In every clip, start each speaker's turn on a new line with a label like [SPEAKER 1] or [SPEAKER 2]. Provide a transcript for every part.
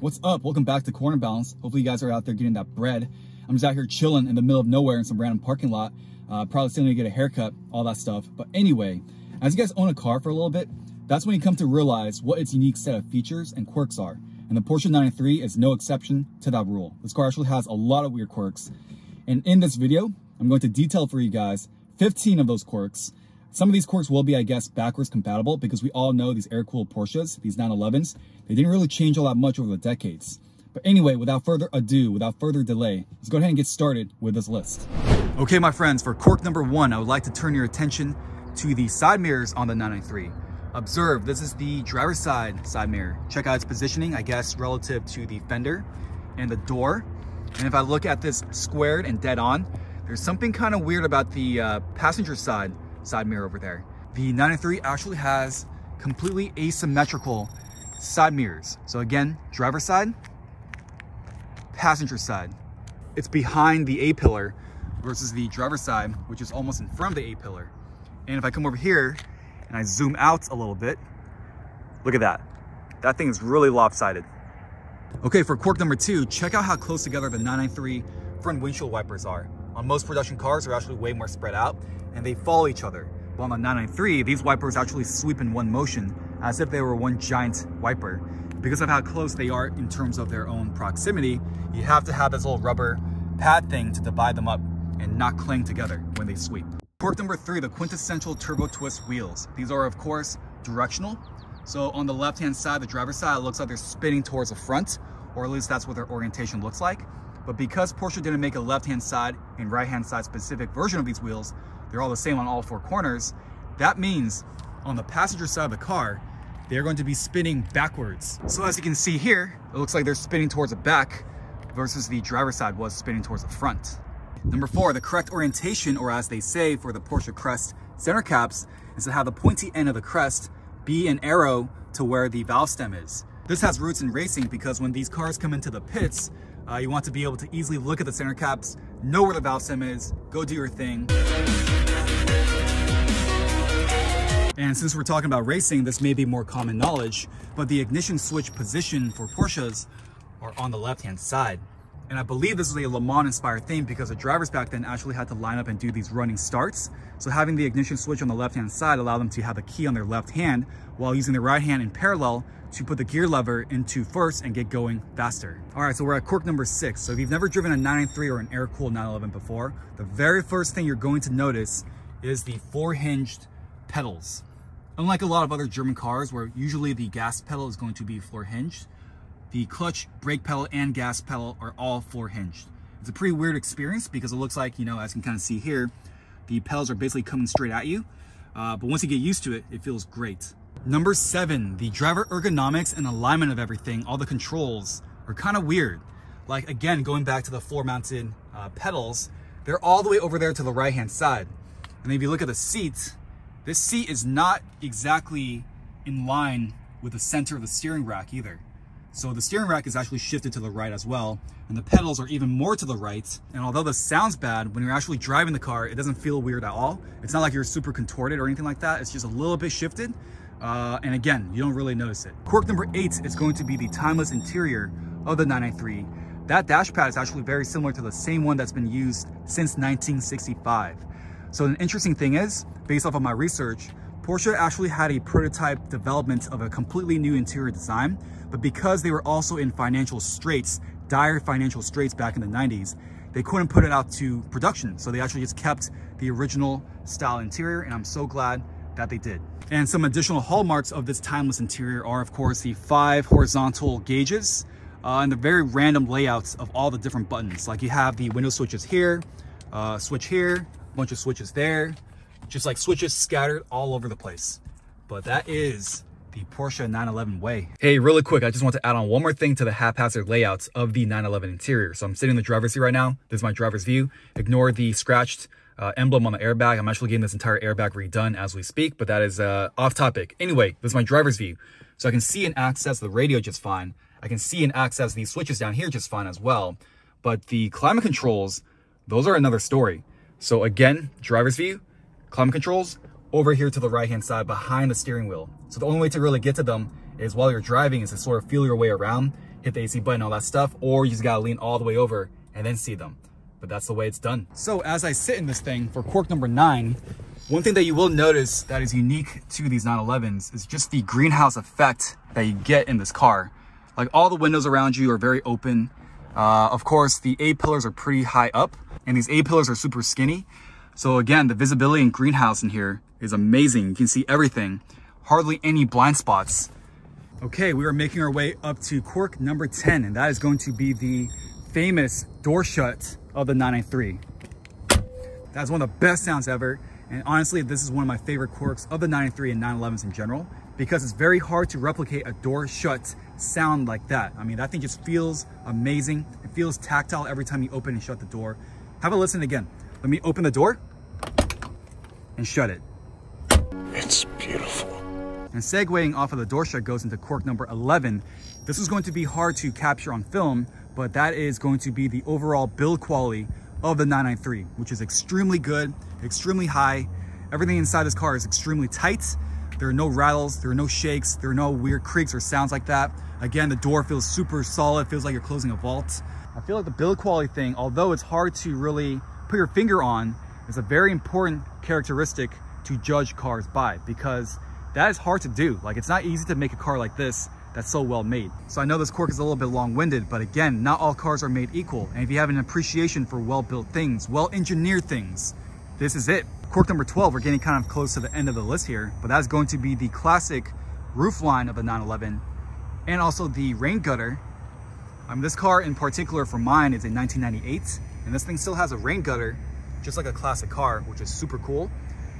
[SPEAKER 1] What's up? Welcome back to Corner Balanced. Hopefully you guys are out there getting that bread. I'm just out here chilling in the middle of nowhere in some random parking lot. Uh, probably still to get a haircut, all that stuff. But anyway, as you guys own a car for a little bit, that's when you come to realize what its unique set of features and quirks are. And the Porsche 993 is no exception to that rule. This car actually has a lot of weird quirks. And in this video, I'm going to detail for you guys 15 of those quirks some of these quirks will be, I guess, backwards compatible because we all know these air-cooled Porsches, these 911s, they didn't really change all that much over the decades. But anyway, without further ado, without further delay, let's go ahead and get started with this list. Okay, my friends, for quirk number one, I would like to turn your attention to the side mirrors on the 993. Observe, this is the driver's side side mirror. Check out its positioning, I guess, relative to the fender and the door. And if I look at this squared and dead on, there's something kind of weird about the uh, passenger side side mirror over there. The 993 actually has completely asymmetrical side mirrors. So again, driver side, passenger side. It's behind the A-pillar versus the driver side, which is almost in front of the A-pillar. And if I come over here and I zoom out a little bit, look at that. That thing is really lopsided. Okay, for quirk number two, check out how close together the 993 front windshield wipers are. On most production cars, they're actually way more spread out and they follow each other. But on the 993, these wipers actually sweep in one motion as if they were one giant wiper. Because of how close they are in terms of their own proximity, you have to have this little rubber pad thing to divide them up and not cling together when they sweep. Quirk number three, the quintessential turbo twist wheels. These are of course directional. So on the left-hand side, the driver's side, it looks like they're spinning towards the front, or at least that's what their orientation looks like. But because Porsche didn't make a left-hand side and right-hand side specific version of these wheels, they're all the same on all four corners. That means on the passenger side of the car, they're going to be spinning backwards. So as you can see here, it looks like they're spinning towards the back versus the driver's side was spinning towards the front. Number four, the correct orientation, or as they say for the Porsche Crest center caps, is to have the pointy end of the crest be an arrow to where the valve stem is. This has roots in racing because when these cars come into the pits, uh, you want to be able to easily look at the center caps, know where the valve stem is, go do your thing. And since we're talking about racing, this may be more common knowledge, but the ignition switch position for Porsches are on the left-hand side. And I believe this is a Le Mans inspired thing because the drivers back then actually had to line up and do these running starts. So having the ignition switch on the left-hand side allowed them to have the key on their left hand while using the right hand in parallel to put the gear lever into first and get going faster. All right, so we're at quirk number six. So if you've never driven a 993 or an air-cooled 911 before, the very first thing you're going to notice is the floor-hinged pedals. Unlike a lot of other German cars where usually the gas pedal is going to be floor hinged, the clutch, brake pedal, and gas pedal are all floor hinged. It's a pretty weird experience because it looks like, you know, as you can kind of see here, the pedals are basically coming straight at you. Uh, but once you get used to it, it feels great. Number seven, the driver ergonomics and alignment of everything, all the controls are kind of weird. Like again, going back to the floor mounted uh, pedals, they're all the way over there to the right hand side. And if you look at the seat, this seat is not exactly in line with the center of the steering rack either. So the steering rack is actually shifted to the right as well, and the pedals are even more to the right. And although this sounds bad, when you're actually driving the car, it doesn't feel weird at all. It's not like you're super contorted or anything like that. It's just a little bit shifted. Uh, and again, you don't really notice it. Quirk number eight is going to be the timeless interior of the 993. That dash pad is actually very similar to the same one that's been used since 1965. So an interesting thing is, based off of my research, Porsche actually had a prototype development of a completely new interior design, but because they were also in financial straits, dire financial straits back in the 90s, they couldn't put it out to production. So they actually just kept the original style interior, and I'm so glad that they did. And some additional hallmarks of this timeless interior are, of course, the five horizontal gauges uh, and the very random layouts of all the different buttons. Like you have the window switches here, uh, switch here, bunch of switches there, just like switches scattered all over the place. But that is the Porsche 911 way. Hey, really quick, I just want to add on one more thing to the haphazard layouts of the 911 interior. So I'm sitting in the driver's seat right now. This is my driver's view. Ignore the scratched uh, emblem on the airbag. I'm actually getting this entire airbag redone as we speak, but that is uh, off topic. Anyway, this is my driver's view. So I can see and access the radio just fine. I can see and access these switches down here just fine as well. But the climate controls, those are another story. So again, driver's view, climate controls, over here to the right hand side behind the steering wheel. So the only way to really get to them is while you're driving is to sort of feel your way around hit the AC button, all that stuff, or you just gotta lean all the way over and then see them. But that's the way it's done. So as I sit in this thing for cork number nine, one thing that you will notice that is unique to these 911s is just the greenhouse effect that you get in this car. Like all the windows around you are very open. Uh, of course, the A-pillars are pretty high up and these A-pillars are super skinny. So again, the visibility in greenhouse in here is amazing. You can see everything, hardly any blind spots. Okay, we are making our way up to cork number 10, and that is going to be the famous door shut of the 993. That's one of the best sounds ever. And honestly, this is one of my favorite corks of the 993 and 911s in general, because it's very hard to replicate a door shut sound like that. I mean, that thing just feels amazing. It feels tactile every time you open and shut the door. Have a listen again. Let me open the door and shut it.
[SPEAKER 2] It's beautiful.
[SPEAKER 1] And segueing off of the door shut goes into cork number 11. This is going to be hard to capture on film, but that is going to be the overall build quality of the 993, which is extremely good, extremely high. Everything inside this car is extremely tight. There are no rattles, there are no shakes, there are no weird creaks or sounds like that. Again, the door feels super solid, feels like you're closing a vault. I feel like the build quality thing, although it's hard to really put your finger on, is a very important characteristic to judge cars by because that is hard to do. Like it's not easy to make a car like this that's so well made. So I know this cork is a little bit long-winded, but again, not all cars are made equal. And if you have an appreciation for well-built things, well-engineered things, this is it. Cork number 12, we're getting kind of close to the end of the list here, but that's going to be the classic roofline of the 911 and also the rain gutter. I mean, this car in particular for mine is a 1998 and this thing still has a rain gutter, just like a classic car, which is super cool.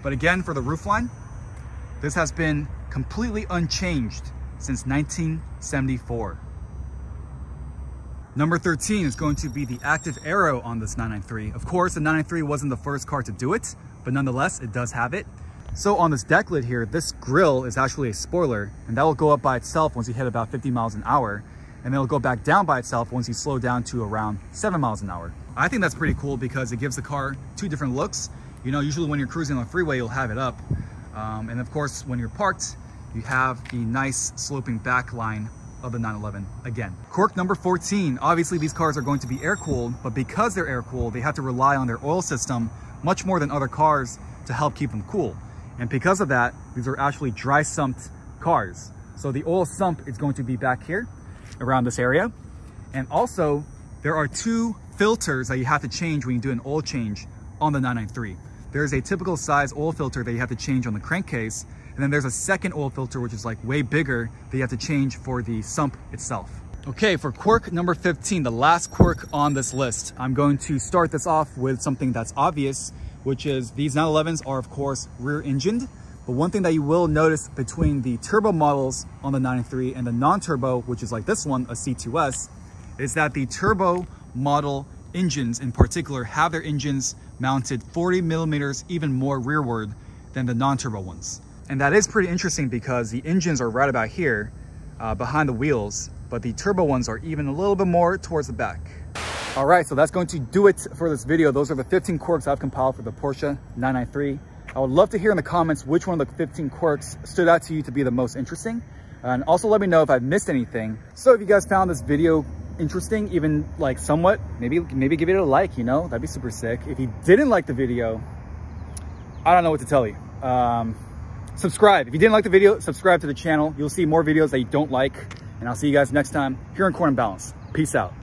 [SPEAKER 1] But again, for the roofline, this has been completely unchanged since 1974. Number 13 is going to be the active aero on this 993. Of course, the 993 wasn't the first car to do it, but nonetheless, it does have it. So on this deck lid here, this grill is actually a spoiler, and that will go up by itself once you hit about 50 miles an hour, and it'll go back down by itself once you slow down to around 7 miles an hour. I think that's pretty cool because it gives the car two different looks. You know, usually when you're cruising on the freeway, you'll have it up, um, and of course, when you're parked, you have the nice sloping back line of the 911 again. Cork number 14. Obviously, these cars are going to be air-cooled, but because they're air-cooled, they have to rely on their oil system much more than other cars to help keep them cool. And because of that, these are actually dry sumped cars. So the oil sump is going to be back here around this area. And also, there are two filters that you have to change when you do an oil change on the 993. There's a typical size oil filter that you have to change on the crankcase. And then there's a second oil filter, which is like way bigger that you have to change for the sump itself. Okay, for quirk number 15, the last quirk on this list, I'm going to start this off with something that's obvious, which is these 911s are of course rear engined. But one thing that you will notice between the turbo models on the 93 and the non-turbo, which is like this one, a C2S, is that the turbo model engines in particular have their engines mounted 40 millimeters even more rearward than the non-turbo ones. And that is pretty interesting because the engines are right about here uh, behind the wheels, but the turbo ones are even a little bit more towards the back. All right, so that's going to do it for this video. Those are the 15 quirks I've compiled for the Porsche 993. I would love to hear in the comments which one of the 15 quirks stood out to you to be the most interesting. And also let me know if I've missed anything. So if you guys found this video interesting, even like somewhat, maybe maybe give it a like, you know, that'd be super sick. If you didn't like the video, I don't know what to tell you. Um, subscribe. If you didn't like the video, subscribe to the channel. You'll see more videos that you don't like. And I'll see you guys next time here on Corner Balanced. Peace out.